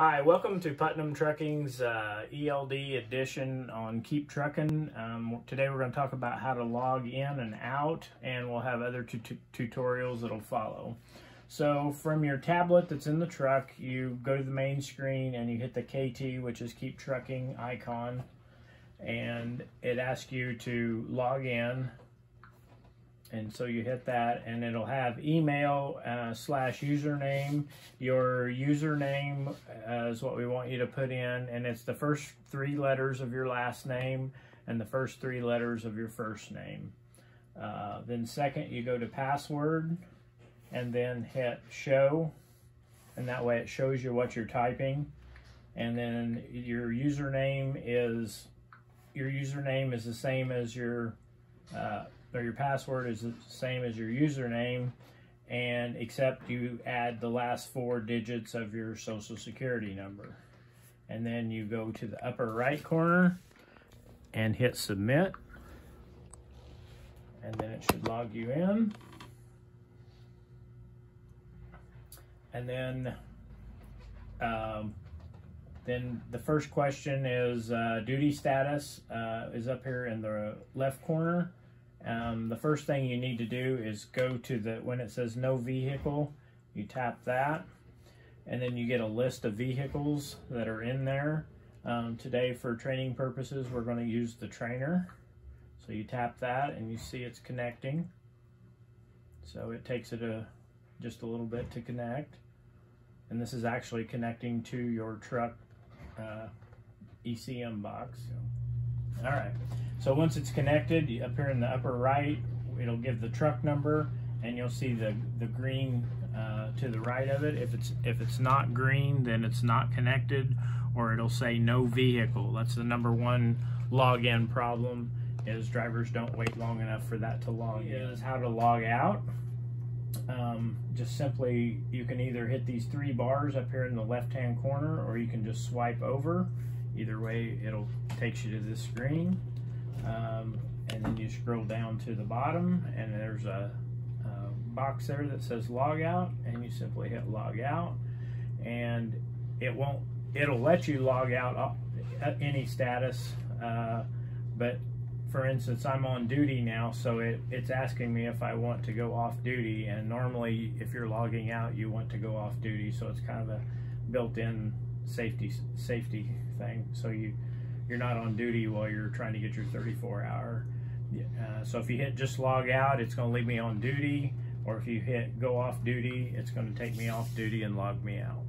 Hi, welcome to Putnam Trucking's uh, ELD edition on Keep Truckin. Um, today we're going to talk about how to log in and out, and we'll have other tutorials that'll follow. So from your tablet that's in the truck, you go to the main screen and you hit the KT, which is Keep Truckin icon, and it asks you to log in and so you hit that and it'll have email uh, slash username. Your username uh, is what we want you to put in and it's the first three letters of your last name and the first three letters of your first name. Uh, then second you go to password and then hit show and that way it shows you what you're typing. And then your username is your username is the same as your uh, or your password is the same as your username and except you add the last four digits of your social security number. And then you go to the upper right corner and hit submit. And then it should log you in. And then um, then the first question is uh, duty status uh, is up here in the left corner. Um, the first thing you need to do is go to the, when it says no vehicle, you tap that, and then you get a list of vehicles that are in there. Um, today, for training purposes, we're going to use the trainer. So you tap that, and you see it's connecting. So it takes it a, just a little bit to connect. And this is actually connecting to your truck uh, ECM box. All right. So once it's connected, up here in the upper right, it'll give the truck number and you'll see the, the green uh, to the right of it. If it's, if it's not green, then it's not connected or it'll say no vehicle. That's the number one login problem is drivers don't wait long enough for that to log in. Is how to log out. Um, just simply, you can either hit these three bars up here in the left-hand corner or you can just swipe over. Either way, it'll takes you to this screen. Um, and then you scroll down to the bottom and there's a, a, box there that says log out and you simply hit log out and it won't it'll let you log out any status uh, but for instance I'm on duty now so it, it's asking me if I want to go off duty and normally if you're logging out you want to go off duty so it's kind of a built-in safety safety thing so you you're not on duty while you're trying to get your 34 hour. Uh, so if you hit just log out, it's going to leave me on duty. Or if you hit go off duty, it's going to take me off duty and log me out.